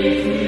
Amen.